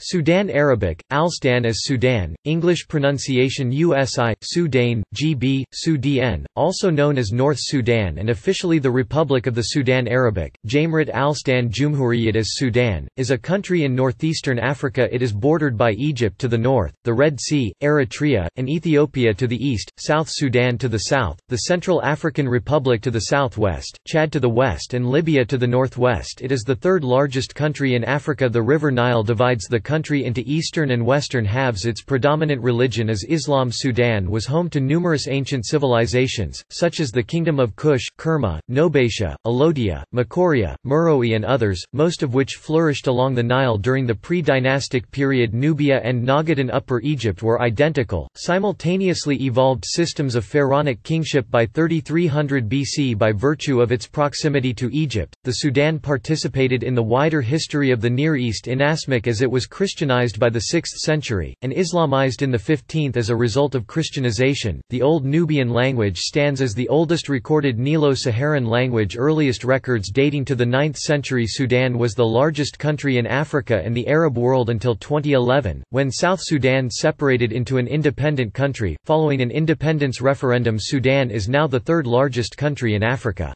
Sudan Arabic, Alstan as Sudan, English pronunciation USI, Sudan, GB, Sudan, also known as North Sudan and officially the Republic of the Sudan Arabic, Jamrat Alstan Jumhuriyat as Sudan, is a country in northeastern Africa. It is bordered by Egypt to the north, the Red Sea, Eritrea, and Ethiopia to the east, South Sudan to the south, the Central African Republic to the southwest, Chad to the west and Libya to the northwest. It is the third largest country in Africa. The River Nile divides the country into eastern and western halves. Its predominant religion is Islam. Sudan was home to numerous ancient civilizations, such as the Kingdom of Kush, Kerma, Nobatia, Alodia, Makuria, Meroe and others, most of which flourished along the Nile during the pre-dynastic period. Nubia and Nagadan Upper Egypt were identical, simultaneously evolved systems of pharaonic kingship by 3300 BC by virtue of its proximity to Egypt. The Sudan participated in the wider history of the Near East inasmuch as it was Christianized by the 6th century, and Islamized in the 15th as a result of Christianization. The Old Nubian language stands as the oldest recorded Nilo-Saharan language earliest records dating to the 9th century Sudan was the largest country in Africa and the Arab world until 2011, when South Sudan separated into an independent country. Following an independence referendum Sudan is now the third largest country in Africa.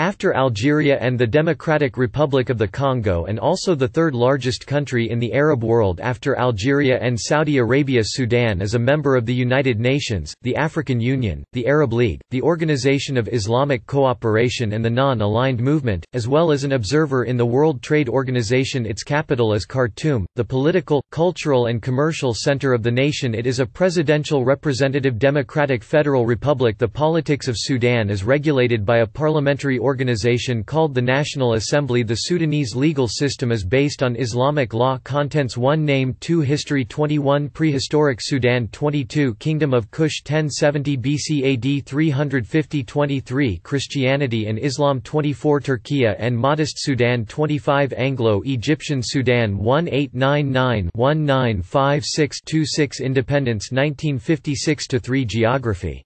After Algeria and the Democratic Republic of the Congo and also the third largest country in the Arab world after Algeria and Saudi Arabia Sudan is a member of the United Nations, the African Union, the Arab League, the Organization of Islamic Cooperation and the Non-Aligned Movement, as well as an observer in the World Trade Organization its capital is Khartoum, the political, cultural and commercial center of the nation. It is a presidential representative democratic federal republic. The politics of Sudan is regulated by a parliamentary called the National Assembly. The Sudanese legal system is based on Islamic law Contents 1 Name 2 History 21 Prehistoric Sudan 22 Kingdom of Kush 1070 BC AD 350 23 Christianity and Islam 24 Turkey and Mahdist Sudan 25 Anglo-Egyptian Sudan 1899-1956-26 Independence 1956-3 Geography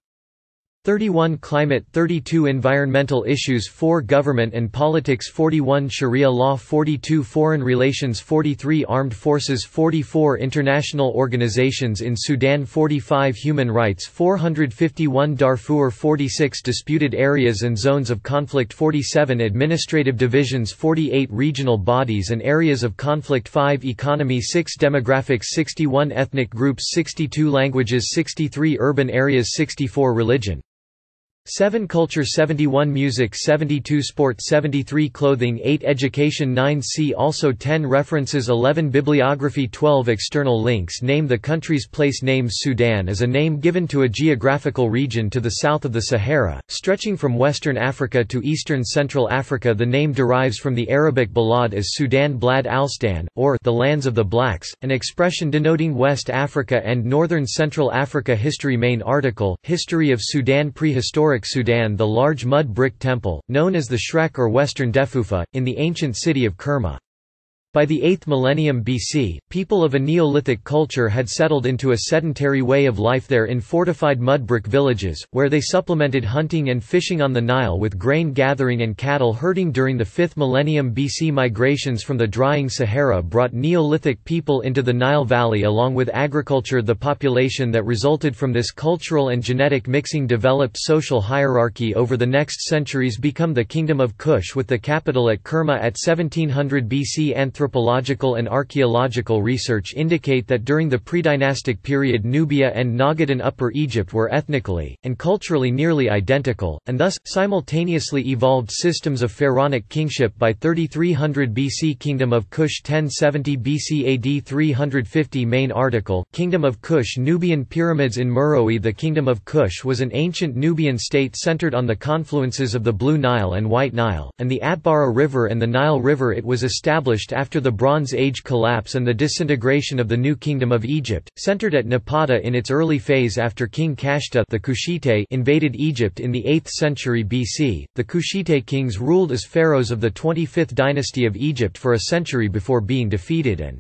31 Climate 32 Environmental issues 4 Government and politics 41 Sharia law 42 Foreign relations 43 Armed forces 44 International organizations in Sudan 45 Human rights 451 Darfur 46 Disputed areas and zones of conflict 47 Administrative divisions 48 Regional bodies and areas of conflict 5 Economy 6 Demographics 61 Ethnic groups 62 Languages 63 Urban areas 64 Religion 7 Culture 71 Music 72 Sport 73 Clothing 8 Education 9 See also 10 References 11 Bibliography 12 External links Name The country's place name Sudan is a name given to a geographical region to the south of the Sahara, stretching from western Africa to eastern Central Africa. The name derives from the Arabic balad as Sudan Blad Alstan, or the lands of the blacks, an expression denoting West Africa and northern Central Africa. History Main article, History of Sudan Prehistoric Sudan The large mud brick temple, known as the Shrek or Western Defufa, in the ancient city of Kerma. By the 8th millennium BC, people of a Neolithic culture had settled into a sedentary way of life there in fortified mudbrick villages, where they supplemented hunting and fishing on the Nile with grain gathering and cattle herding during the 5th millennium BC. Migrations from the drying Sahara brought Neolithic people into the Nile Valley along with agriculture. The population that resulted from this cultural and genetic mixing developed social hierarchy over the next centuries become the Kingdom of Kush with the capital at Kerma at 1700 BC. Anthropological and archaeological research indicate that during the predynastic period Nubia and Nagadan Upper Egypt were ethnically, and culturally nearly identical, and thus, simultaneously evolved systems of pharaonic kingship by 3300 BC Kingdom of Kush 1070 BC AD 350 Main article, Kingdom of Kush Nubian pyramids in Meroe. The Kingdom of Kush was an ancient Nubian state centered on the confluences of the Blue Nile and White Nile, and the Atbara River and the Nile River it was established after after the Bronze Age collapse and the disintegration of the New Kingdom of Egypt, centered at Napata in its early phase after King Kashta the Kushite invaded Egypt in the 8th century BC, the Kushite kings ruled as pharaohs of the 25th dynasty of Egypt for a century before being defeated and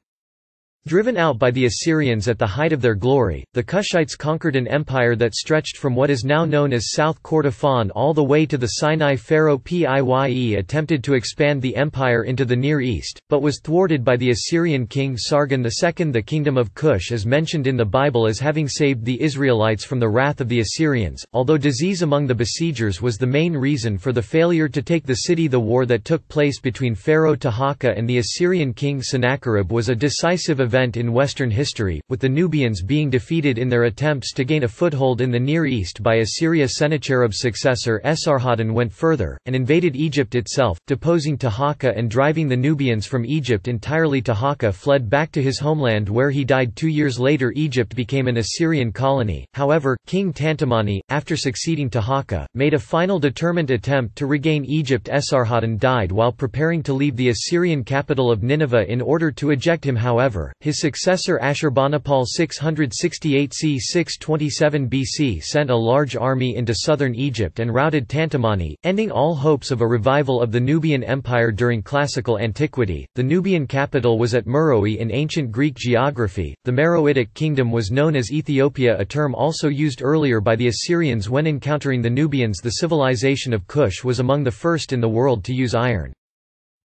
Driven out by the Assyrians at the height of their glory, the Kushites conquered an empire that stretched from what is now known as South Kordofan all the way to the Sinai Pharaoh Piye attempted to expand the empire into the Near East, but was thwarted by the Assyrian king Sargon II. The kingdom of Kush is mentioned in the Bible as having saved the Israelites from the wrath of the Assyrians, although disease among the besiegers was the main reason for the failure to take the city. The war that took place between Pharaoh Taharqa and the Assyrian king Sennacherib was a decisive event event in Western history, with the Nubians being defeated in their attempts to gain a foothold in the Near East by Assyria. Sennacherib's successor Esarhaddon went further, and invaded Egypt itself, deposing Taharqa and driving the Nubians from Egypt entirely. Taharqa fled back to his homeland where he died two years later. Egypt became an Assyrian colony, however, King Tantamani, after succeeding Taharqa, made a final determined attempt to regain Egypt. Esarhaddon died while preparing to leave the Assyrian capital of Nineveh in order to eject him however, his successor Ashurbanipal 668 c. 627 BC sent a large army into southern Egypt and routed Tantamani, ending all hopes of a revival of the Nubian Empire during classical antiquity. The Nubian capital was at Meroe in ancient Greek geography. The Meroitic kingdom was known as Ethiopia, a term also used earlier by the Assyrians when encountering the Nubians. The civilization of Kush was among the first in the world to use iron.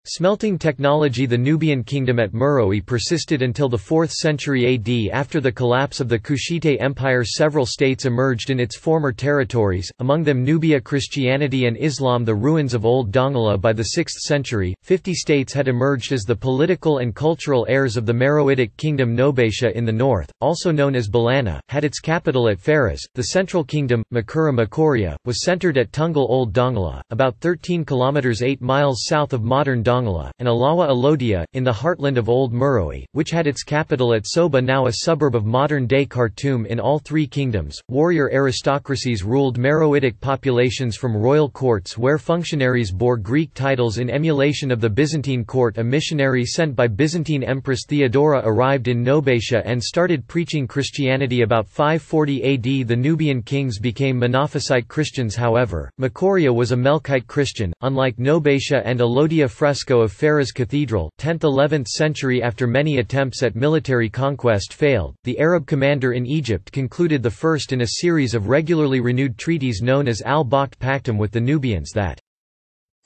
Smelting technology The Nubian kingdom at Meroe persisted until the 4th century AD After the collapse of the Kushite Empire several states emerged in its former territories, among them Nubia Christianity and Islam The ruins of Old Dongola by the 6th century, 50 states had emerged as the political and cultural heirs of the Meroitic kingdom Nobatia in the north, also known as Balana, had its capital at Faras. The central kingdom, Makuria Makoria, was centered at Tungal Old Dongola, about 13 km 8 miles south of modern Dongola, and Alawa Alodia, in the heartland of Old Meroe, which had its capital at Soba now a suburb of modern-day Khartoum in all three kingdoms. Warrior aristocracies ruled Meroitic populations from royal courts where functionaries bore Greek titles in emulation of the Byzantine court. A missionary sent by Byzantine Empress Theodora arrived in Nobatia and started preaching Christianity about 540 AD the Nubian kings became Monophysite Christians however, Makuria was a Melkite Christian, unlike Nobatia and Alodia fresco fresco of Faras Cathedral 10th–11th century After many attempts at military conquest failed, the Arab commander in Egypt concluded the first in a series of regularly renewed treaties known as al-Bakht Pactum with the Nubians that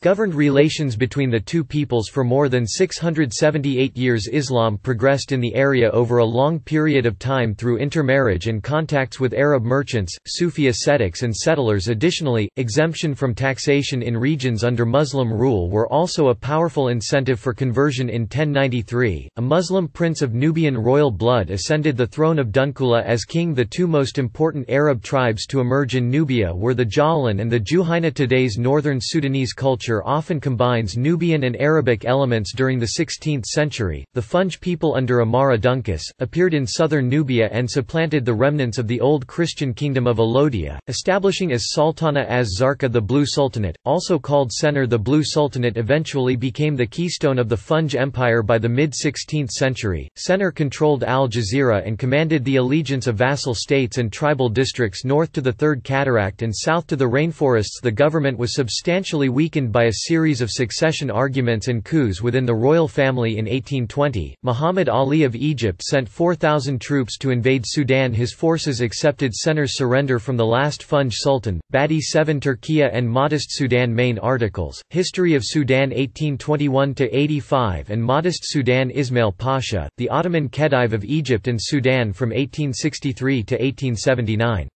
governed relations between the two peoples for more than 678 years Islam progressed in the area over a long period of time through intermarriage and contacts with Arab merchants, Sufi ascetics and settlers. Additionally, exemption from taxation in regions under Muslim rule were also a powerful incentive for conversion. In 1093, a Muslim prince of Nubian royal blood ascended the throne of Dunkula as king. The two most important Arab tribes to emerge in Nubia were the Ja'alan and the Juhayna today's northern Sudanese culture culture often combines Nubian and Arabic elements during the 16th century. The Funj people under Amara Dunkus appeared in southern Nubia and supplanted the remnants of the old Christian kingdom of Alodia, establishing as Sultana as Zarqa the Blue Sultanate, also called Sennar the Blue Sultanate eventually became the keystone of the Funj Empire by the mid-16th century. Sennar controlled Al Jazeera and commanded the allegiance of vassal states and tribal districts north to the Third Cataract and south to the rainforests the government was substantially weakened by a series of succession arguments and coups within the royal family in 1820, Muhammad Ali of Egypt sent 4,000 troops to invade Sudan his forces accepted Sennar's surrender from the last Funj Sultan, Badi 7 Turkiya and Mahdist Sudan main articles, History of Sudan 1821–85 and Mahdist Sudan Ismail Pasha, the Ottoman Khedive of Egypt and Sudan from 1863 to 1879.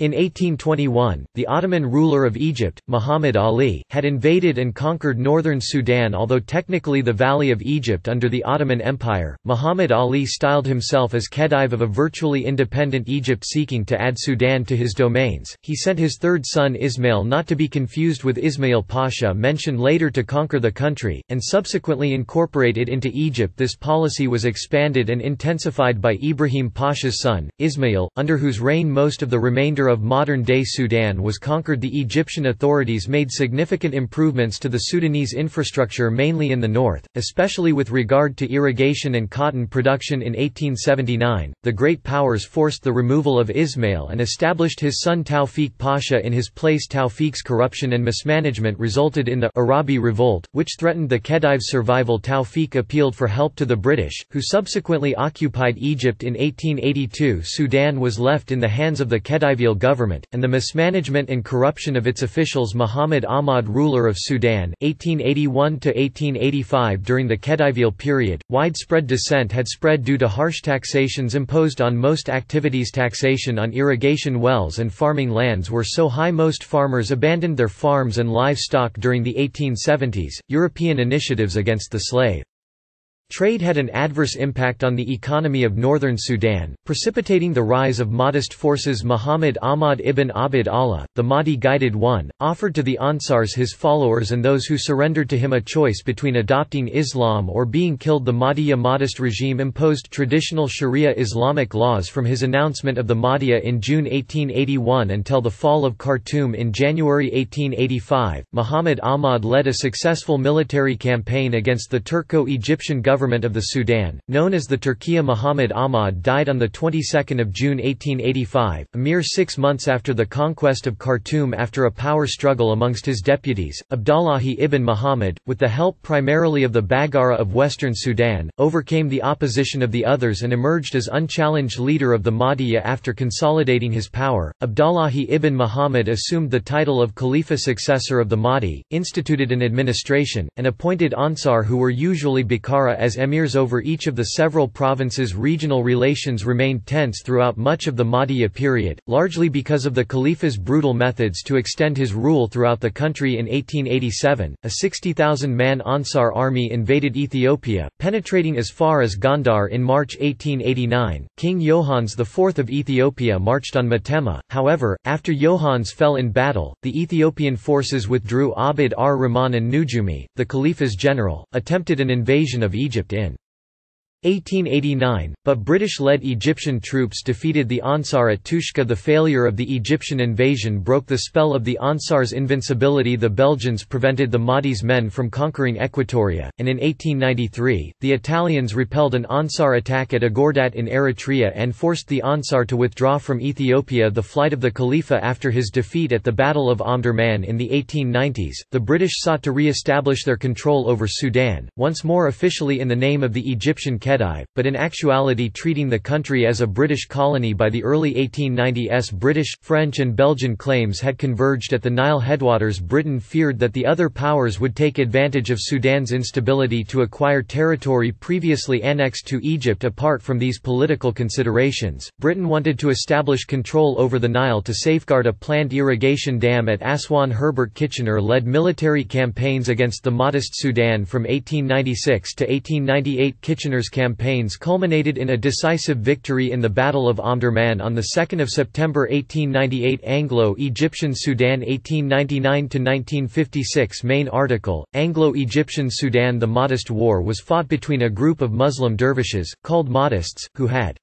In 1821, the Ottoman ruler of Egypt, Muhammad Ali, had invaded and conquered northern Sudan although technically the Valley of Egypt under the Ottoman Empire. Muhammad Ali styled himself as Khedive of a virtually independent Egypt seeking to add Sudan to his domains. He sent his third son Ismail not to be confused with Ismail Pasha mentioned later to conquer the country, and subsequently incorporate it into Egypt. This policy was expanded and intensified by Ibrahim Pasha's son, Ismail, under whose reign most of the remainder of modern-day Sudan was conquered the Egyptian authorities made significant improvements to the Sudanese infrastructure mainly in the north, especially with regard to irrigation and cotton production. In 1879. The Great Powers forced the removal of Ismail and established his son Tawfiq Pasha in his place. Tawfiq's corruption and mismanagement resulted in the Arabi Revolt, which threatened the Khedive's survival. Tawfiq appealed for help to the British, who subsequently occupied Egypt. In 1882 Sudan was left in the hands of the Khedivial government, and the mismanagement and corruption of its officials Muhammad Ahmad ruler of Sudan 1881–1885 During the Khedivial period, widespread dissent had spread due to harsh taxations imposed on most activities taxation on irrigation wells and farming lands were so high most farmers abandoned their farms and livestock during the 1870s. European initiatives against the slave Trade had an adverse impact on the economy of northern Sudan, precipitating the rise of Mahdist forces Muhammad Ahmad ibn Abd Allah, the Mahdi-guided one, offered to the Ansars his followers and those who surrendered to him a choice between adopting Islam or being killed the Mahdiya Mahdist regime imposed traditional Sharia Islamic laws from his announcement of the Mahdiya in June 1881 until the fall of Khartoum in January 1885. Muhammad Ahmad led a successful military campaign against the Turco-Egyptian government government of the Sudan, known as the Turkiya Muhammad Ahmad died on the 22nd of June 1885, a mere six months after the conquest of Khartoum after a power struggle amongst his deputies. Abdullahi ibn Muhammad, with the help primarily of the Baggara of western Sudan, overcame the opposition of the others and emerged as unchallenged leader of the Mahdiya after consolidating his power. Abdullahi ibn Muhammad assumed the title of Khalifa successor of the Mahdi, instituted an administration, and appointed Ansar who were usually Baggara as as emirs over each of the several provinces regional relations remained tense throughout much of the Mahdiya period, largely because of the Khalifa's brutal methods to extend his rule throughout the country in 1887, a 60,000-man Ansar army invaded Ethiopia, penetrating as far as Gondar in March 1889. King Johannes IV of Ethiopia marched on Metemma, however, after Johannes fell in battle, the Ethiopian forces withdrew Abd ar-Rahman and Nujumi, the Khalifa's general, attempted an invasion of Egypt Egypt in 1889, but British-led Egyptian troops defeated the Ansar at Tushka The failure of the Egyptian invasion broke the spell of the Ansar's invincibility. The Belgians prevented the Mahdi's men from conquering Equatoria, and in 1893, the Italians repelled an Ansar attack at Agordat in Eritrea and forced the Ansar to withdraw from Ethiopia. The flight of the Khalifa after his defeat at the Battle of Omdurman in the 1890s, the British sought to re-establish their control over Sudan, once more officially in the name of the Egyptian But in actuality treating the country as a British colony by the early 1890s British, French and Belgian claims had converged at the Nile headwaters. Britain feared that the other powers would take advantage of Sudan's instability to acquire territory previously annexed to Egypt apart from these political considerations, Britain wanted to establish control over the Nile to safeguard a planned irrigation dam at Aswan. Herbert Kitchener led military campaigns against the Mahdist Sudan from 1896 to 1898 Kitchener's campaigns culminated in a decisive victory in the Battle of Omdurman on 2 September 1898 Anglo-Egyptian Sudan 1899–1956 Main article, Anglo-Egyptian Sudan The Mahdist War was fought between a group of Muslim dervishes, called Mahdists, who had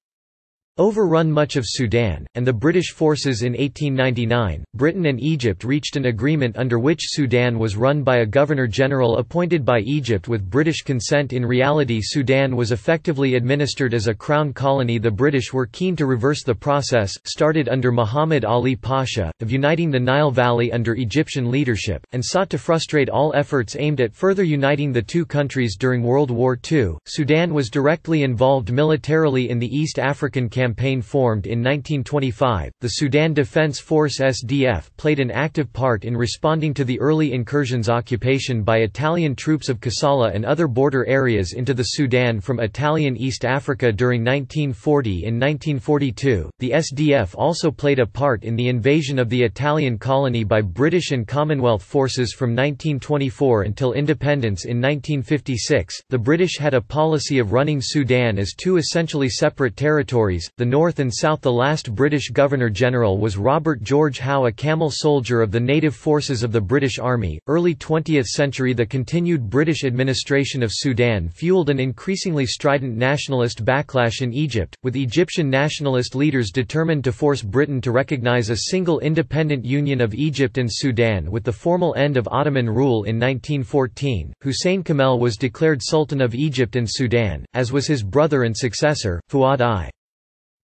overrun much of Sudan, and the British forces in 1899, Britain and Egypt reached an agreement under which Sudan was run by a Governor-General appointed by Egypt with British consent. In reality Sudan was effectively administered as a crown colony. The British were keen to reverse the process, started under Muhammad Ali Pasha, of uniting the Nile Valley under Egyptian leadership, and sought to frustrate all efforts aimed at further uniting the two countries during World War II. Sudan was directly involved militarily in the East African campaign campaign formed in 1925, the Sudan Defense Force SDF played an active part in responding to the early incursions occupation by Italian troops of Kassala and other border areas into the Sudan from Italian East Africa during 1940 In 1942, the SDF also played a part in the invasion of the Italian colony by British and Commonwealth forces from 1924 until independence in 1956. The British had a policy of running Sudan as two essentially separate territories, the North and South The last British Governor-General was Robert George Howe a camel soldier of the native forces of the British Army. Early 20th century The continued British administration of Sudan fueled an increasingly strident nationalist backlash in Egypt, with Egyptian nationalist leaders determined to force Britain to recognise a single independent union of Egypt and Sudan with the formal end of Ottoman rule in 1914. Hussein Kamel was declared Sultan of Egypt and Sudan, as was his brother and successor, Fuad I.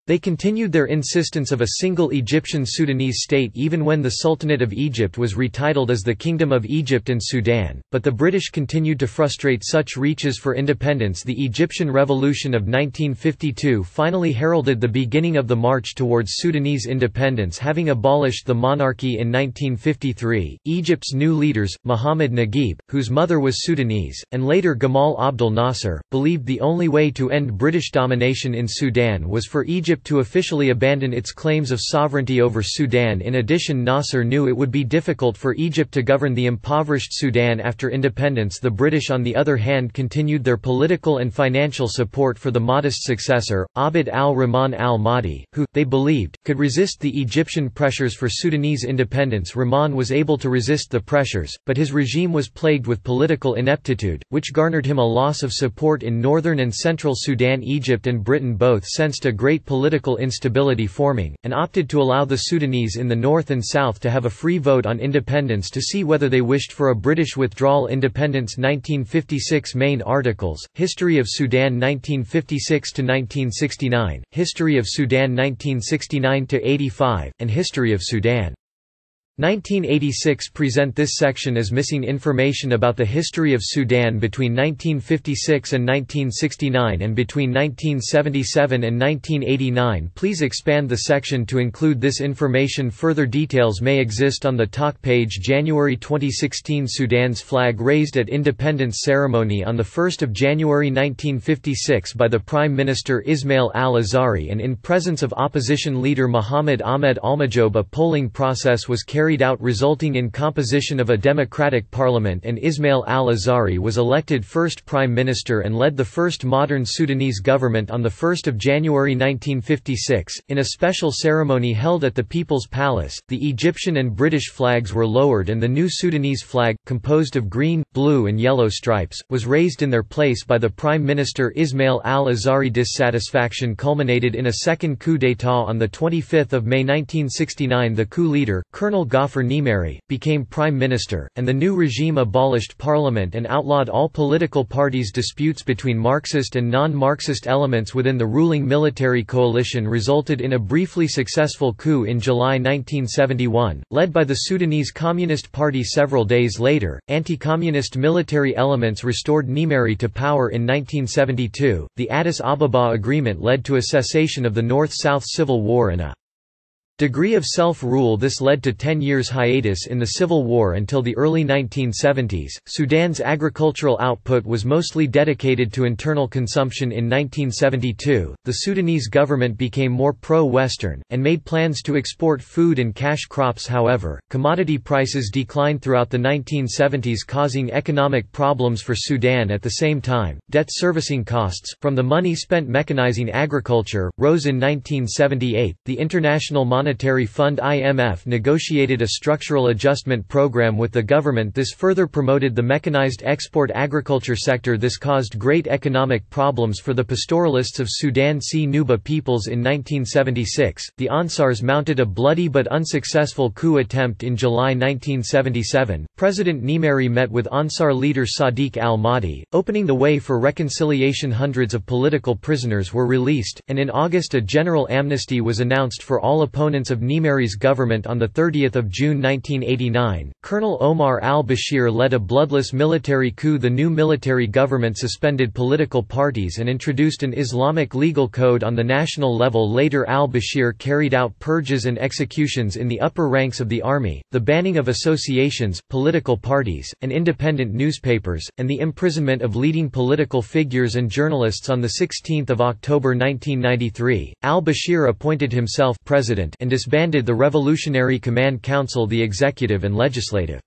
They continued their insistence of a single Egyptian-Sudanese state even when the Sultanate of Egypt was retitled as the Kingdom of Egypt and Sudan, but the British continued to frustrate such reaches for independence The Egyptian Revolution of 1952 finally heralded the beginning of the march towards Sudanese independence having abolished the monarchy in 1953. Egypt's new leaders, Muhammad Naguib, whose mother was Sudanese, and later Gamal Abdel Nasser, believed the only way to end British domination in Sudan was for Egypt Egypt to officially abandon its claims of sovereignty over Sudan. In addition Nasser knew it would be difficult for Egypt to govern the impoverished Sudan after independence. The British on the other hand continued their political and financial support for the Mahdist successor, Abd al-Rahman al-Mahdi, who, they believed, could resist the Egyptian pressures for Sudanese independence. Rahman was able to resist the pressures, but his regime was plagued with political ineptitude, which garnered him a loss of support in northern and central Sudan Egypt and Britain both sensed a great political political instability forming, and opted to allow the Sudanese in the north and south to have a free vote on independence to see whether they wished for a British withdrawal. Independence 1956 Main articles, History of Sudan 1956–1969, History of Sudan 1969–85, and History of Sudan 1986 present this section as missing information about the history of Sudan between 1956 and 1969 and between 1977 and 1989 please expand the section to include this information. Further details may exist on the talk page January 2016 Sudan's flag raised at independence ceremony on 1 January 1956 by the Prime Minister Ismail al-Azhari and in presence of opposition leader Muhammad Ahmed Almahjoub a polling process was carried carried out resulting in composition of a democratic parliament and Ismail al-Azhari was elected first prime minister and led the first modern Sudanese government on 1 January 1956. In a special ceremony held at the People's Palace, the Egyptian and British flags were lowered and the new Sudanese flag, composed of green, blue and yellow stripes, was raised in their place by the Prime Minister Ismail al-Azhari dissatisfaction culminated in a second coup d'état on 25 May 1969 the coup leader, Colonel Gaafar Nimeri, became prime minister, and the new regime abolished parliament and outlawed all political parties disputes between Marxist and non-Marxist elements within the ruling military coalition resulted in a briefly successful coup in July 1971, led by the Sudanese Communist Party several days later. Anti-communist military elements restored Nimeri to power in 1972. The Addis Ababa Agreement led to a cessation of the North-South Civil War and a Degree of self-rule This led to 10 years hiatus in the civil war until the early 1970s. Sudan's agricultural output was mostly dedicated to internal consumption in 1972. The Sudanese government became more pro-Western, and made plans to export food and cash crops however, commodity prices declined throughout the 1970s causing economic problems for Sudan at the same time. Debt servicing costs, from the money spent mechanizing agriculture, rose in 1978. The International Monetary Monetary Fund IMF negotiated a structural adjustment program with the government this further promoted the mechanized export agriculture sector this caused great economic problems for the pastoralists of Sudan C. Nuba peoples in 1976. The Ansars mounted a bloody but unsuccessful coup attempt in July 1977. President Nimeri met with Ansar leader Sadiq al-Mahdi, opening the way for reconciliation hundreds of political prisoners were released, and in August a general amnesty was announced for all opponents of Nimeri's government on 30 June 1989, Colonel Omar al-Bashir led a bloodless military coup. The new military government suspended political parties and introduced an Islamic legal code on the national level. Later al-Bashir carried out purges and executions in the upper ranks of the army, the banning of associations, political parties, and independent newspapers, and the imprisonment of leading political figures and journalists. On 16 October 1993, al-Bashir appointed himself president and disbanded the Revolutionary Command Council the executive and legislative.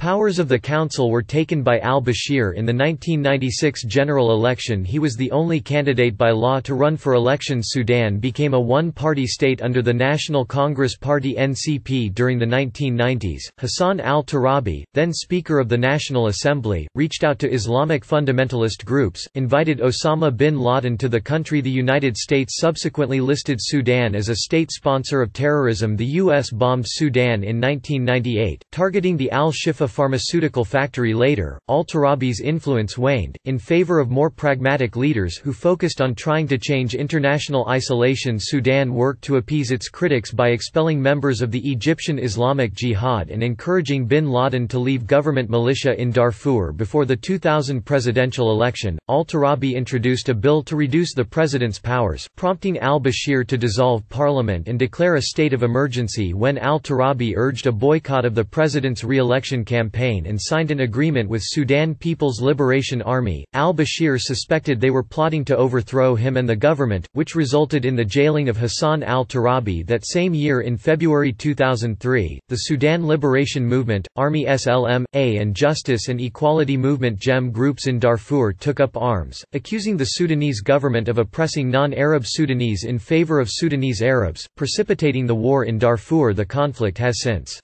Powers of the council were taken by al-Bashir in the 1996 general election he was the only candidate by law to run for election Sudan became a one-party state under the National Congress Party NCP during the 1990s. Hassan al-Turabi, then Speaker of the National Assembly, reached out to Islamic fundamentalist groups, invited Osama bin Laden to the country the United States subsequently listed Sudan as a state sponsor of terrorism the U.S. bombed Sudan in 1998, targeting the al-Shifa pharmaceutical factory later, al-Turabi's influence waned, in favor of more pragmatic leaders who focused on trying to change international isolation Sudan worked to appease its critics by expelling members of the Egyptian Islamic Jihad and encouraging bin Laden to leave government militia in Darfur before the 2000 presidential election. Al-Turabi introduced a bill to reduce the president's powers, prompting al-Bashir to dissolve parliament and declare a state of emergency when al-Turabi urged a boycott of the president's re-election campaign campaign and signed an agreement with Sudan People's Liberation Army. Al-Bashir suspected they were plotting to overthrow him and the government, which resulted in the jailing of Hassan al-Turabi that same year in February 2003. The Sudan Liberation Movement, Army SLM, A and Justice and Equality Movement JEM groups in Darfur took up arms, accusing the Sudanese government of oppressing non-Arab Sudanese in favor of Sudanese Arabs, precipitating the war in Darfur the conflict has since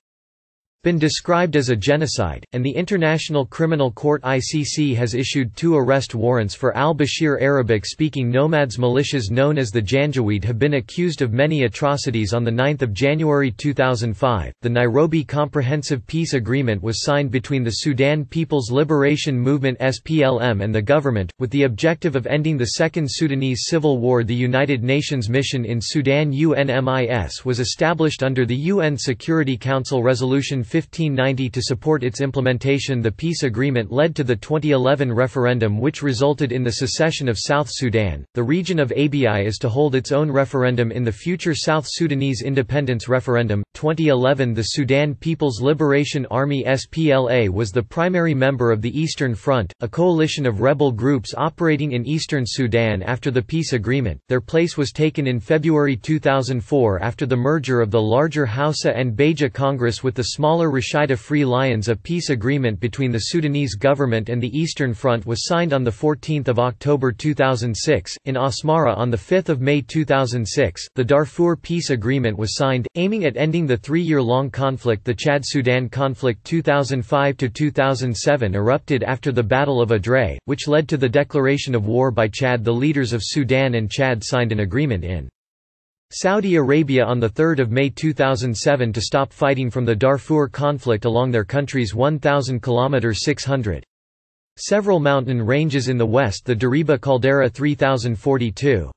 been described as a genocide, and the International Criminal Court ICC has issued two arrest warrants for al-Bashir Arabic-speaking nomads militias known as the Janjaweed have been accused of many atrocities on 9 January 2005. The Nairobi Comprehensive Peace Agreement was signed between the Sudan People's Liberation Movement SPLM and the government, with the objective of ending the Second Sudanese Civil War The United Nations Mission in Sudan UNMIS was established under the UN Security Council Resolution 1590 to support its implementation the peace agreement led to the 2011 referendum which resulted in the secession of South Sudan. The region of Abyei is to hold its own referendum in the future South Sudanese independence referendum. 2011 The Sudan People's Liberation Army SPLA was the primary member of the Eastern Front, a coalition of rebel groups operating in eastern Sudan after the peace agreement. Their place was taken in February 2004 after the merger of the larger Hausa and Beja Congress with the smaller Rashaida Free Lions a peace agreement between the Sudanese government and the Eastern Front was signed on 14 October 2006, in Asmara on 5 May 2006, the Darfur Peace Agreement was signed, aiming at ending the three-year-long conflict The Chad-Sudan conflict 2005–2007 erupted after the Battle of Adre, which led to the declaration of war by Chad. The leaders of Sudan and Chad signed an agreement in Saudi Arabia on 3 May 2007 to stop fighting from the Darfur conflict along their country's 1,000 km 600. Several mountain ranges in the west the Dariba caldera 3042.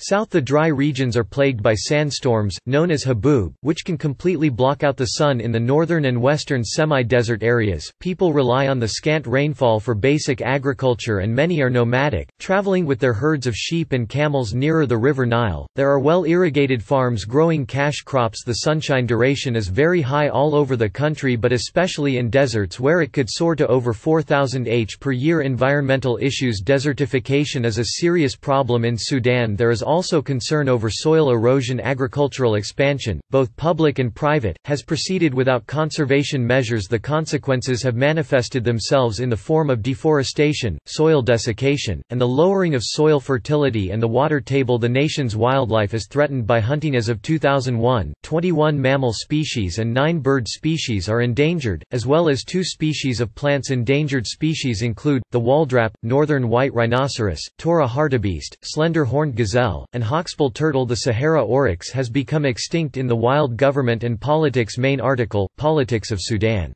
South the dry regions are plagued by sandstorms, known as haboob, which can completely block out the sun in the northern and western semi-desert areas. People rely on the scant rainfall for basic agriculture and many are nomadic, traveling with their herds of sheep and camels nearer the River Nile. There are well-irrigated farms growing cash crops. The sunshine duration is very high all over the country but especially in deserts where it could soar to over 4000 h per year. Environmental issues Desertification is a serious problem in Sudan. There is also concern over soil erosion agricultural expansion, both public and private, has proceeded without conservation measures. The consequences have manifested themselves in the form of deforestation, soil desiccation, and the lowering of soil fertility and the water table. The nation's wildlife is threatened by hunting as of 2001, 21 mammal species and 9 bird species are endangered, as well as two species of plants. Endangered species include, the waldrapp, northern white rhinoceros, Tora hartebeest, slender horned gazelle, and hawksbill turtle The Sahara oryx has become extinct in the Wild Government and Politics main article, Politics of Sudan.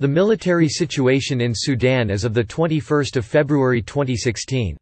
The military situation in Sudan as of 21 February 2016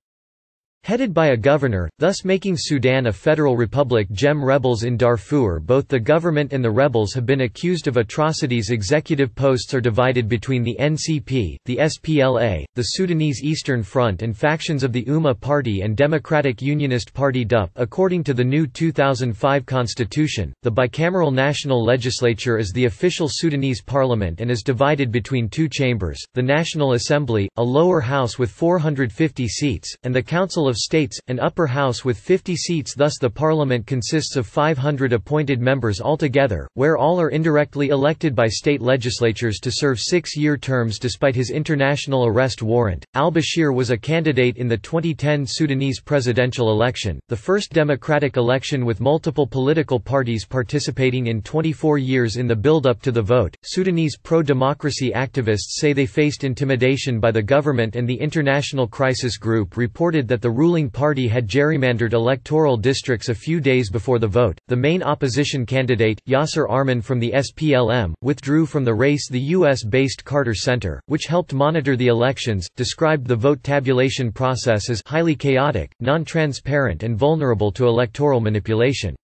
Headed by a governor, thus making Sudan a federal republic. JEM rebels in Darfur Both the government and the rebels have been accused of atrocities. Executive posts are divided between the NCP, the SPLA, the Sudanese Eastern Front and factions of the Umma Party and Democratic Unionist Party DUP According to the new 2005 constitution, the bicameral national legislature is the official Sudanese parliament and is divided between two chambers, the National Assembly, a lower house with 450 seats, and the Council of of States, an upper house with 50 seats thus the parliament consists of 500 appointed members altogether, where all are indirectly elected by state legislatures to serve six-year terms despite his international arrest warrant. Al-Bashir was a candidate in the 2010 Sudanese presidential election, the first democratic election with multiple political parties participating in 24 years in the build-up to the vote. Sudanese pro-democracy activists say they faced intimidation by the government and the International Crisis Group reported that the ruling party had gerrymandered electoral districts a few days before the vote. The main opposition candidate, Yasser Arman from the SPLM, withdrew from the race. The US based Carter Center, which helped monitor the elections, described the vote tabulation process as highly chaotic, non transparent, and vulnerable to electoral manipulation.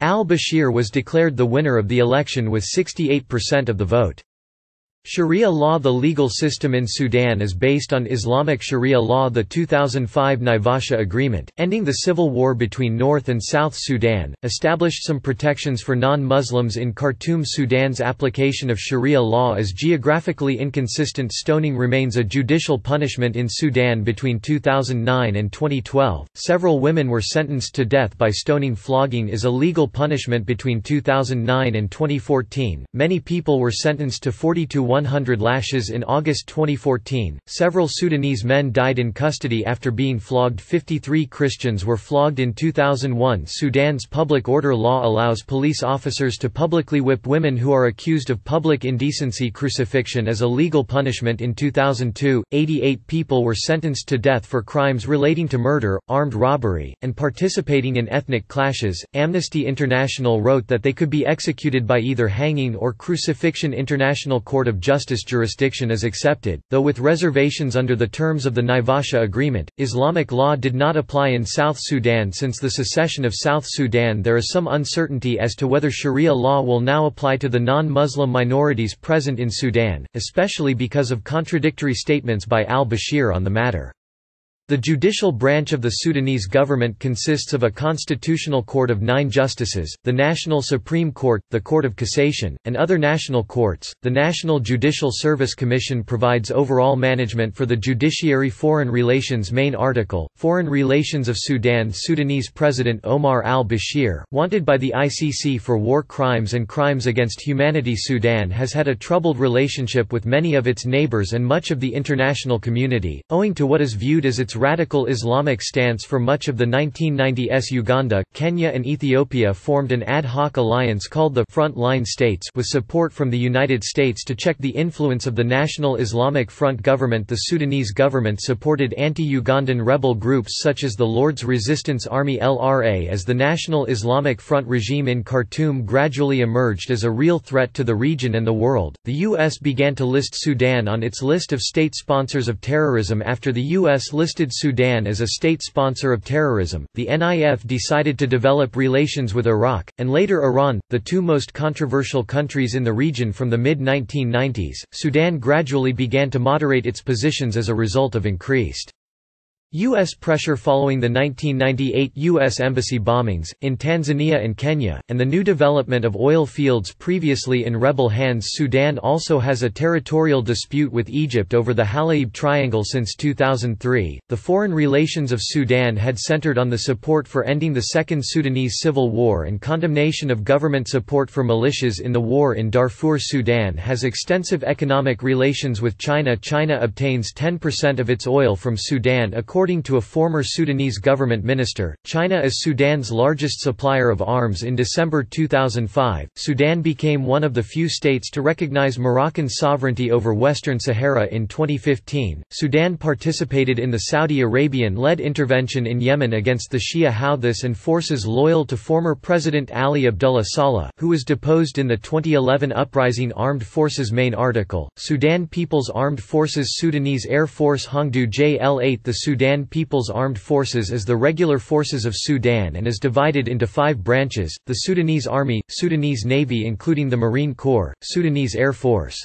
Al Bashir was declared the winner of the election with 68% of the vote. Sharia law. The legal system in Sudan is based on Islamic Sharia law The 2005 Naivasha Agreement, ending the civil war between North and South Sudan, established some protections for non-Muslims in Khartoum. Sudan's application of Sharia law is geographically inconsistent Stoning remains a judicial punishment in Sudan between 2009 and 2012, several women were sentenced to death by stoning. Flogging is a legal punishment between 2009 and 2014, many people were sentenced to 42 100 lashes in August 2014. Several Sudanese men died in custody after being flogged. 53 Christians were flogged in 2001. Sudan's public order law allows police officers to publicly whip women who are accused of public indecency. Crucifixion as a legal punishment in 2002. 88 people were sentenced to death for crimes relating to murder, armed robbery, and participating in ethnic clashes. Amnesty International wrote that they could be executed by either hanging or crucifixion. International Court of justice jurisdiction is accepted, though with reservations under the terms of the Naivasha Agreement. Islamic law did not apply in South Sudan since the secession of South Sudan. There is some uncertainty as to whether Sharia law will now apply to the non Muslim minorities present in Sudan, especially because of contradictory statements by al Bashir on the matter. The judicial branch of the Sudanese government consists of a constitutional court of nine justices, the National Supreme Court, the Court of Cassation, and other national courts. The National Judicial Service Commission provides overall management for the judiciary. Foreign Relations Main article Foreign Relations of Sudan Sudanese President Omar al Bashir, wanted by the ICC for war crimes and crimes against humanity. Sudan has had a troubled relationship with many of its neighbors and much of the international community, owing to what is viewed as its radical Islamic stance for much of the 1990s Uganda, Kenya and Ethiopia formed an ad hoc alliance called the Front Line States with support from the United States to check the influence of the National Islamic Front government The Sudanese government supported anti-Ugandan rebel groups such as the Lord's Resistance Army LRA as the National Islamic Front regime in Khartoum gradually emerged as a real threat to the region and the world. The US began to list Sudan on its list of state sponsors of terrorism after the US listed Sudan as a state sponsor of terrorism, the NIF decided to develop relations with Iraq, and later Iran, the two most controversial countries in the region from the mid-1990s. Sudan gradually began to moderate its positions as a result of increased U.S. pressure following the 1998 U.S. embassy bombings, in Tanzania and Kenya, and the new development of oil fields previously in rebel hands Sudan also has a territorial dispute with Egypt over the Halaib Triangle since 2003. The foreign relations of Sudan had centered on the support for ending the Second Sudanese Civil War and condemnation of government support for militias in the war in Darfur Sudan has extensive economic relations with China China obtains 10% of its oil from Sudan according According to a former Sudanese government minister, China is Sudan's largest supplier of arms in December 2005. Sudan became one of the few states to recognize Moroccan sovereignty over Western Sahara in 2015. Sudan participated in the Saudi Arabian led intervention in Yemen against the Shia Houthis and forces loyal to former President Ali Abdullah Saleh, who was deposed in the 2011 uprising Armed Forces main article. Sudan People's Armed Forces Sudanese Air Force Hongdu JL 8 The Sudan Sudan People's Armed Forces is the regular forces of Sudan and is divided into five branches, the Sudanese Army, Sudanese Navy including the Marine Corps, Sudanese Air Force.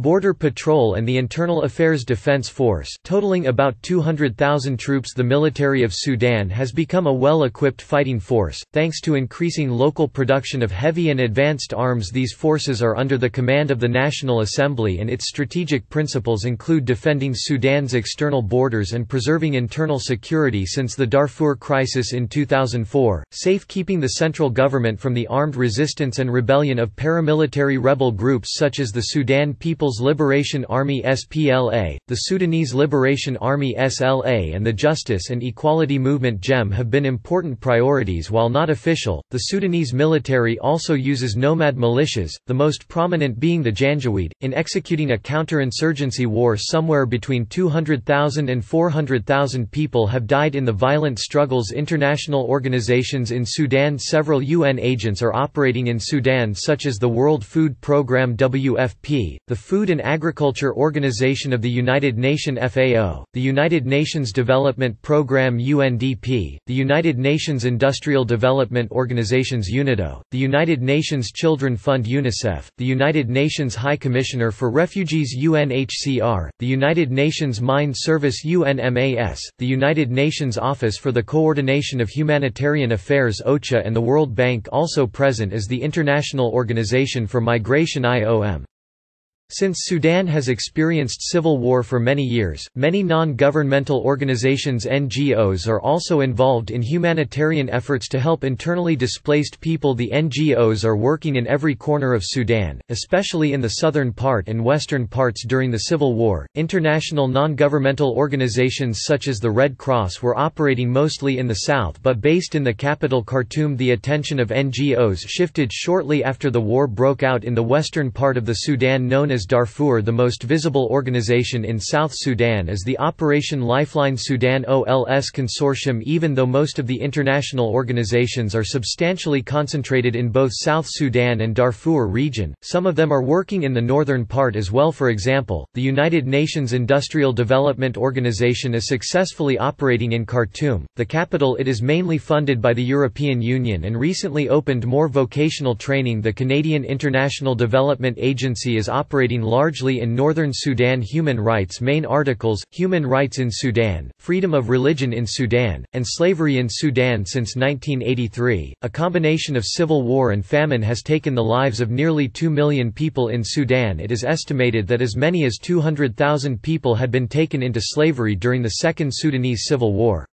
Border Patrol and the Internal Affairs Defense Force totaling about 200,000 troops. The military of Sudan has become a well-equipped fighting force, thanks to increasing local production of heavy and advanced arms. These forces are under the command of the National Assembly and its strategic principles include defending Sudan's external borders and preserving internal security. Since the Darfur crisis in 2004, safekeeping the central government from the armed resistance and rebellion of paramilitary rebel groups such as the Sudan People People's Liberation Army SPLA, the Sudanese Liberation Army SLA and the Justice and Equality Movement JEM have been important priorities while not official. The Sudanese military also uses nomad militias, the most prominent being the Janjaweed, in executing a counterinsurgency war somewhere between 200,000 and 400,000 people have died in the violent struggles international organizations in Sudan Several UN agents are operating in Sudan such as the World Food Programme WFP, the Food and Agriculture Organization of the United Nations FAO, the United Nations Development Programme UNDP, the United Nations Industrial Development Organizations UNIDO, the United Nations Children Fund UNICEF, the United Nations High Commissioner for Refugees UNHCR, the United Nations Mine Service UNMAS, the United Nations Office for the Coordination of Humanitarian Affairs OCHA and the World Bank also present is the International Organization for Migration IOM. Since Sudan has experienced civil war for many years, many non-governmental organizations NGOs are also involved in humanitarian efforts to help internally displaced people The NGOs are working in every corner of Sudan, especially in the southern part and western parts during the civil war. International non-governmental organizations such as the Red Cross were operating mostly in the south but based in the capital Khartoum The attention of NGOs shifted shortly after the war broke out in the western part of the Sudan known as Darfur the most visible organization in South Sudan is the Operation Lifeline Sudan OLS Consortium even though most of the international organizations are substantially concentrated in both South Sudan and Darfur region, some of them are working in the northern part as well. For example, the United Nations Industrial Development Organization is successfully operating in Khartoum, the capital it is mainly funded by the European Union and recently opened more vocational training. The Canadian International Development Agency is operating operating largely in northern Sudan Human rights main articles, Human rights in Sudan, Freedom of religion in Sudan, and Slavery in Sudan since 1983. A combination of civil war and famine has taken the lives of nearly 2 million people in Sudan it is estimated that as many as 200,000 people had been taken into slavery during the Second Sudanese Civil War.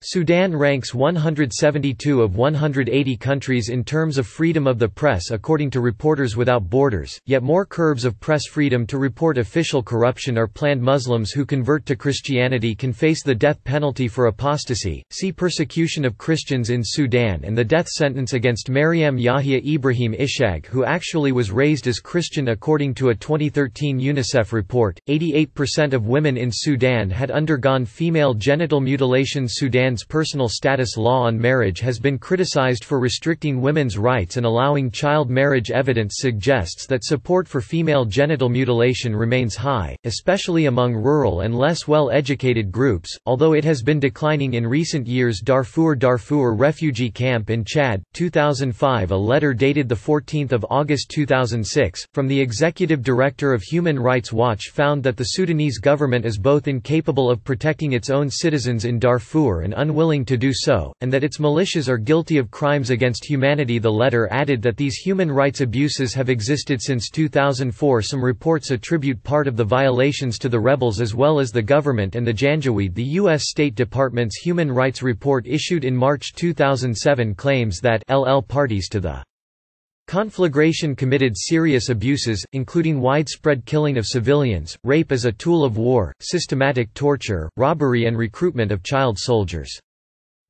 Sudan ranks 172 of 180 countries in terms of freedom of the press according to Reporters Without Borders, yet more curbs of press freedom to report official corruption are planned. Muslims who convert to Christianity can face the death penalty for apostasy, see persecution of Christians in Sudan and the death sentence against Maryam Yahya Ibrahim Ishag who actually was raised as Christian according to a 2013 UNICEF report, 88% of women in Sudan had undergone female genital mutilation. Sudan Sudan's personal status. Law on marriage has been criticized for restricting women's rights and allowing child marriage evidence suggests that support for female genital mutilation remains high, especially among rural and less well-educated groups, although it has been declining in recent years. Darfur Darfur refugee camp in Chad, 2005 A letter dated 14 August 2006, from the Executive Director of Human Rights Watch found that the Sudanese government is both incapable of protecting its own citizens in Darfur and unwilling to do so, and that its militias are guilty of crimes against humanity The letter added that these human rights abuses have existed since 2004 Some reports attribute part of the violations to the rebels as well as the government and the Janjaweed The U.S. State Department's Human Rights Report issued in March 2007 claims that LL parties to the Conflagration committed serious abuses, including widespread killing of civilians, rape as a tool of war, systematic torture, robbery and recruitment of child soldiers.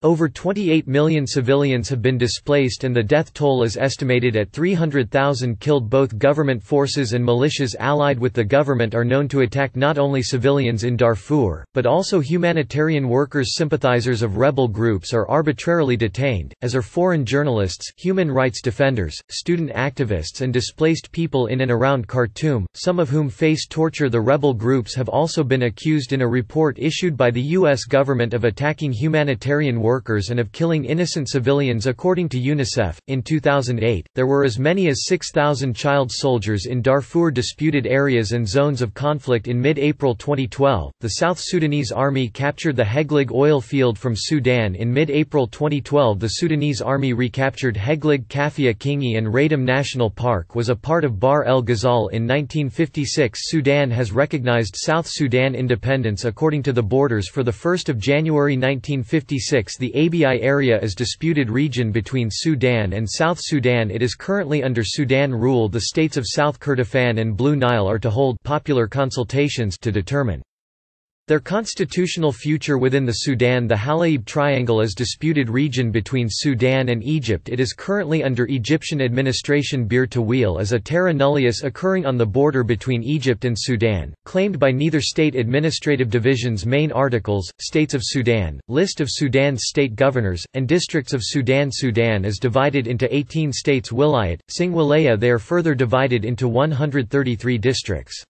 Over 28 million civilians have been displaced and the death toll is estimated at 300,000 killed both government forces and militias allied with the government are known to attack not only civilians in Darfur, but also humanitarian workers sympathizers of rebel groups are arbitrarily detained, as are foreign journalists, human rights defenders, student activists and displaced people in and around Khartoum, some of whom face torture the rebel groups have also been accused in a report issued by the U.S. government of attacking humanitarian workers and of killing innocent civilians according to UNICEF. In 2008, there were as many as 6,000 child soldiers in Darfur disputed areas and zones of conflict in mid-April 2012. The South Sudanese army captured the Heglig oil field from Sudan in mid-April 2012. The Sudanese army recaptured Heglig Kafia Kingi and Radom National Park was a part of Bahr el Ghazal in 1956. Sudan has recognized South Sudan independence according to the borders for the 1st of January 1956. The Abyei area is disputed region between Sudan and South Sudan. It is currently under Sudan rule. The states of South Kordofan and Blue Nile are to hold popular consultations to determine their constitutional future within the Sudan The Halaib Triangle is disputed region between Sudan and Egypt It is currently under Egyptian administration Bir Tawil as a terra nullius occurring on the border between Egypt and Sudan, claimed by neither state administrative divisions Main articles, States of Sudan, List of Sudan's state governors, and districts of Sudan Sudan is divided into 18 states Wilayat, Sing Wilaya they are further divided into 133 districts.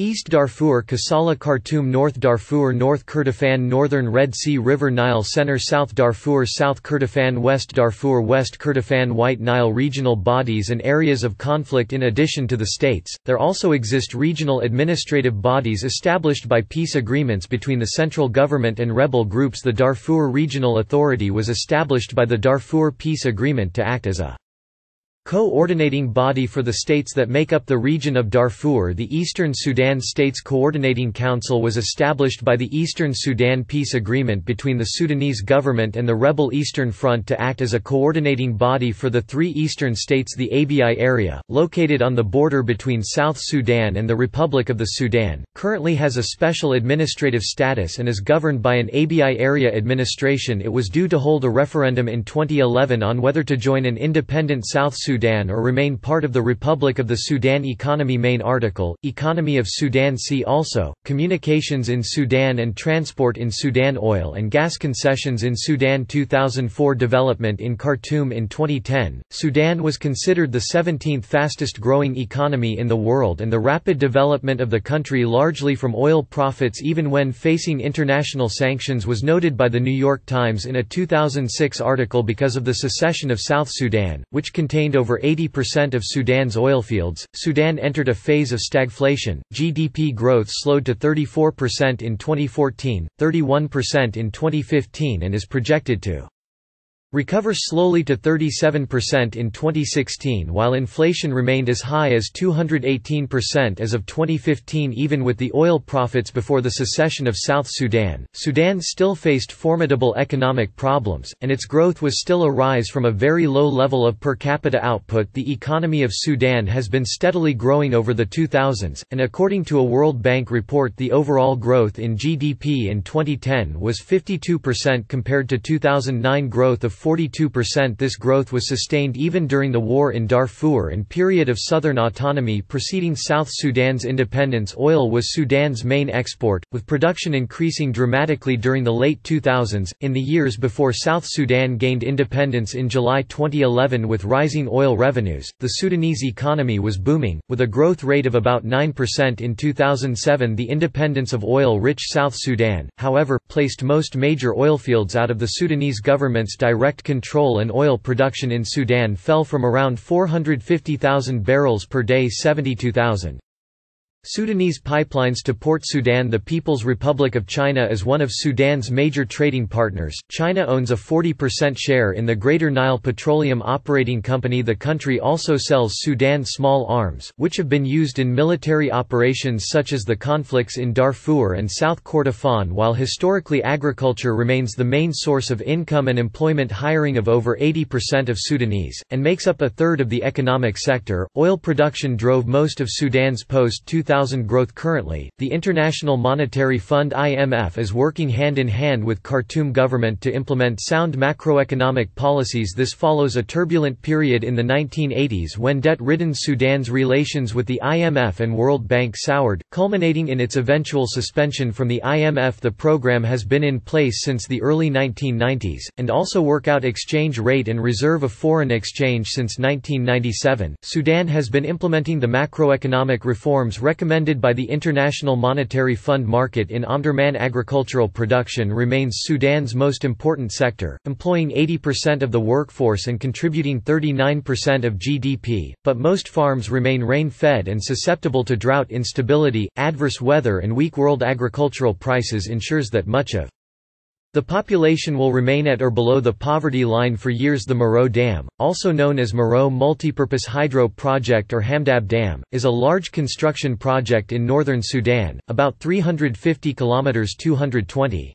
East Darfur Kassala Khartoum North Darfur North Kordofan Northern Red Sea River Nile Center South Darfur South Kordofan West Darfur West Kordofan White Nile Regional bodies and areas of conflict In addition to the states, there also exist regional administrative bodies established by peace agreements between the central government and rebel groups. The Darfur Regional Authority was established by the Darfur Peace Agreement to act as a Co-ordinating body for the states that make up the region of Darfur. The Eastern Sudan States Coordinating Council was established by the Eastern Sudan Peace Agreement between the Sudanese government and the rebel Eastern Front to act as a coordinating body for the three eastern states The Abyei area, located on the border between South Sudan and the Republic of the Sudan, currently has a special administrative status and is governed by an Abyei area administration. It was due to hold a referendum in 2011 on whether to join an independent South Sudan Sudan or remain part of the Republic of the Sudan Economy. Main article, Economy of Sudan. See also, Communications in Sudan and Transport in Sudan. Oil and gas concessions in Sudan. 2004 Development in Khartoum in 2010, Sudan was considered the 17th fastest growing economy in the world and the rapid development of the country largely from oil profits even when facing international sanctions was noted by the New York Times in a 2006 article because of the secession of South Sudan, which contained over 80% of Sudan's oilfields. Sudan entered a phase of stagflation. GDP growth slowed to 34% in 2014, 31% in 2015 and is projected to recover slowly to 37% in 2016 while inflation remained as high as 218% as of 2015 even with the oil profits before the secession of South Sudan. Sudan still faced formidable economic problems, and its growth was still a rise from a very low level of per capita output. The economy of Sudan has been steadily growing over the 2000s, and according to a World Bank report the overall growth in GDP in 2010 was 52% compared to 2009 growth of 42% This growth was sustained even during the war in Darfur and period of southern autonomy preceding South Sudan's independence Oil was Sudan's main export, with production increasing dramatically during the late 2000s. In the years before South Sudan gained independence in July 2011 with rising oil revenues, the Sudanese economy was booming, with a growth rate of about 9% in 2007 The independence of oil-rich South Sudan, however, placed most major oilfields out of the Sudanese government's direct direct control and oil production in Sudan fell from around 450,000 barrels per day 72,000. Sudanese pipelines to Port Sudan The People's Republic of China is one of Sudan's major trading partners. China owns a 40% share in the Greater Nile Petroleum Operating Company. The country also sells Sudan small arms, which have been used in military operations such as the conflicts in Darfur and South Kordofan. While historically agriculture remains the main source of income and employment, hiring of over 80% of Sudanese, and makes up a third of the economic sector, oil production drove most of Sudan's post 2000 2000 growth currently. The International Monetary Fund IMF is working hand in hand with Khartoum government to implement sound macroeconomic policies. This follows a turbulent period in the 1980s when debt-ridden Sudan's relations with the IMF and World Bank soured, culminating in its eventual suspension from the IMF. The program has been in place since the early 1990s and also workout exchange rate and reserve of foreign exchange since 1997. Sudan has been implementing the macroeconomic reforms recommended recommended by the International Monetary Fund market in Omdurman agricultural production remains Sudan's most important sector, employing 80% of the workforce and contributing 39% of GDP, but most farms remain rain-fed and susceptible to drought instability, adverse weather and weak world agricultural prices ensures that much of the population will remain at or below the poverty line for years. The Merowe Dam, also known as Merowe Multipurpose Hydro Project or Hamdab Dam, is a large construction project in northern Sudan, about 350 km 220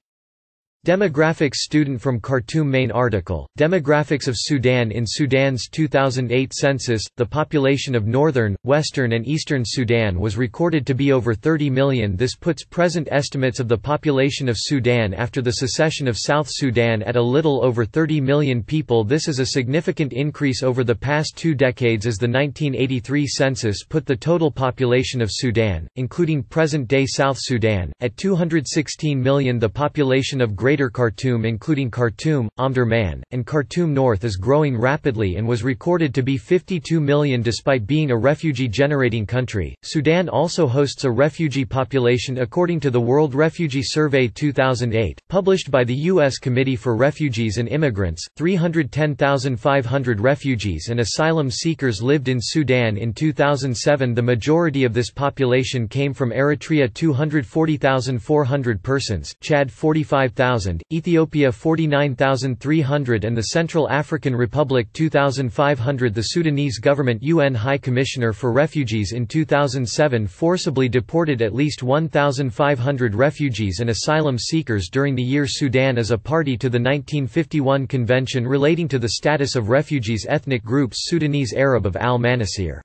Demographics student from Khartoum Main article, Demographics of Sudan In Sudan's 2008 census, the population of northern, western and eastern Sudan was recorded to be over 30 million. This puts present estimates of the population of Sudan after the secession of South Sudan at a little over 30 million people. This is a significant increase over the past two decades as the 1983 census put the total population of Sudan, including present-day South Sudan, at 216 million. The population of Greater Greater Khartoum including Khartoum, Omdurman, and Khartoum North is growing rapidly and was recorded to be 52 million despite being a refugee-generating country. Sudan also hosts a refugee population according to the World Refugee Survey 2008, published by the U.S. Committee for Refugees and Immigrants. 310,500 refugees and asylum seekers lived in Sudan in 2007. The majority of this population came from Eritrea 240,400 persons, Chad 45,000 Ethiopia 49,300 and the Central African Republic 2,500 The Sudanese government UN High Commissioner for Refugees in 2007 forcibly deported at least 1,500 refugees and asylum seekers during the year Sudan is a party to the 1951 Convention relating to the status of refugees ethnic groups Sudanese Arab of al-Manasir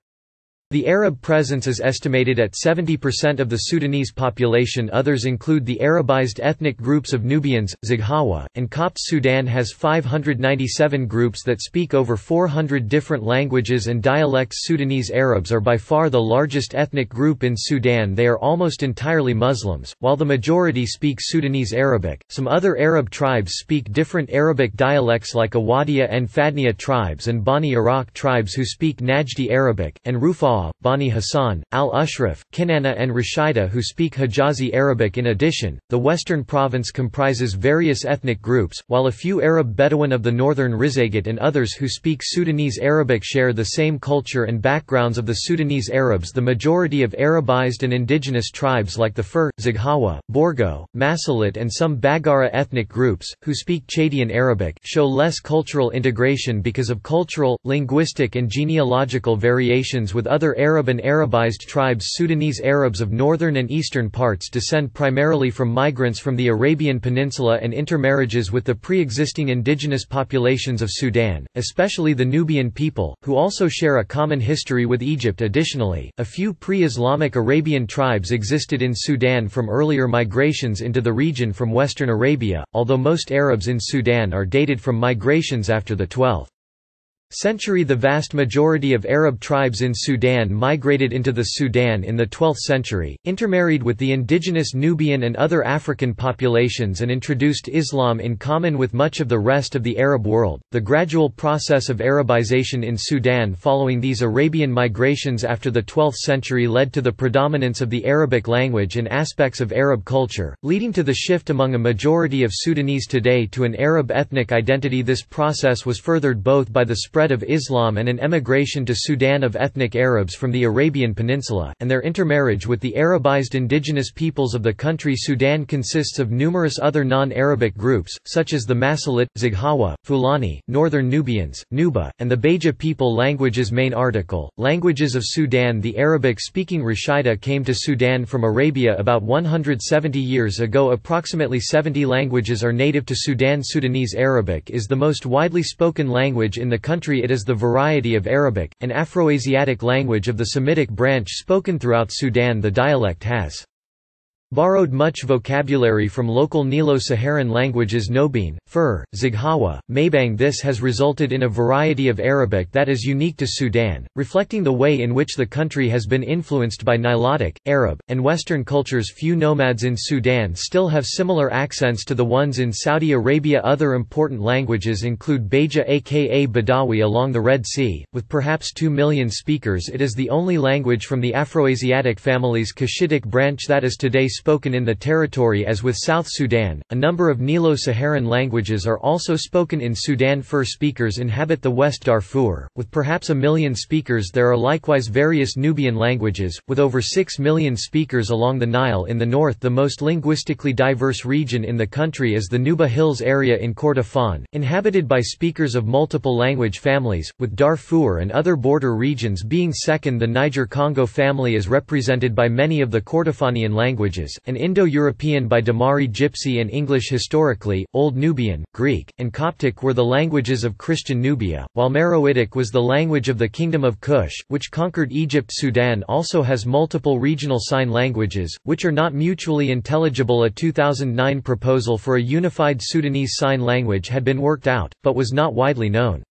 the Arab presence is estimated at 70% of the Sudanese population. Others include the Arabized ethnic groups of Nubians, Zaghawa, and Copts. Sudan has 597 groups that speak over 400 different languages and dialects. Sudanese Arabs are by far the largest ethnic group in Sudan. They are almost entirely Muslims, while the majority speak Sudanese Arabic, some other Arab tribes speak different Arabic dialects like Awadia and Fadniya tribes and Bani Arak tribes who speak Najdi Arabic, and Rufa Bani Hassan, Al-Ashraf, Kinana and Rashaida who speak Hijazi Arabic. In addition, the western province comprises various ethnic groups, while a few Arab Bedouin of the northern Rizeigat and others who speak Sudanese Arabic share the same culture and backgrounds of the Sudanese Arabs. The majority of Arabized and indigenous tribes like the Fur, Zaghawa, Borgo, Masalit and some Baggara ethnic groups, who speak Chadian Arabic, show less cultural integration because of cultural, linguistic and genealogical variations with other other Arab and Arabized tribes Sudanese Arabs of northern and eastern parts descend primarily from migrants from the Arabian Peninsula and intermarriages with the pre-existing indigenous populations of Sudan, especially the Nubian people, who also share a common history with Egypt. Additionally, a few pre-Islamic Arabian tribes existed in Sudan from earlier migrations into the region from western Arabia, although most Arabs in Sudan are dated from migrations after the 12th century The vast majority of Arab tribes in Sudan migrated into the Sudan in the 12th century, intermarried with the indigenous Nubian and other African populations and introduced Islam in common with much of the rest of the Arab world. The gradual process of Arabization in Sudan following these Arabian migrations after the 12th century led to the predominance of the Arabic language and aspects of Arab culture, leading to the shift among a majority of Sudanese today to an Arab ethnic identity. This process was furthered both by the spread spread of Islam and an emigration to Sudan of ethnic Arabs from the Arabian Peninsula, and their intermarriage with the Arabized indigenous peoples of the country Sudan consists of numerous other non-Arabic groups, such as the Masalit, Zaghawa, Fulani, Northern Nubians, Nuba, and the Beja people languages Main article, Languages of Sudan. The Arabic-speaking Rashaida came to Sudan from Arabia about 170 years ago. Approximately 70 languages are native to Sudan. Sudanese Arabic is the most widely spoken language in the country country it is the variety of Arabic, an Afroasiatic language of the Semitic branch spoken throughout Sudan the dialect has borrowed much vocabulary from local Nilo-Saharan languages Nobiin, Fur, Zaghawa, Mabang This has resulted in a variety of Arabic that is unique to Sudan, reflecting the way in which the country has been influenced by Nilotic, Arab, and Western cultures. Few nomads in Sudan still have similar accents to the ones in Saudi Arabia. Other important languages include Beja aka Badawi along the Red Sea, with perhaps 2 million speakers it is the only language from the Afroasiatic family's Cushitic branch that is today spoken in the territory as with South Sudan. A number of Nilo-Saharan languages are also spoken in Sudan. Fur speakers inhabit the West Darfur, with perhaps a million speakers. There are likewise various Nubian languages, with over 6 million speakers along the Nile in the north. The most linguistically diverse region in the country is the Nuba Hills area in Kordofan, inhabited by speakers of multiple language families, with Darfur and other border regions being second. The Niger-Congo family is represented by many of the Kordofanian languages and Indo-European by Domari Gypsy and English historically, Old Nubian, Greek, and Coptic were the languages of Christian Nubia, while Meroitic was the language of the Kingdom of Kush, which conquered Egypt Sudan also has multiple regional sign languages, which are not mutually intelligible A 2009 proposal for a unified Sudanese sign language had been worked out, but was not widely known.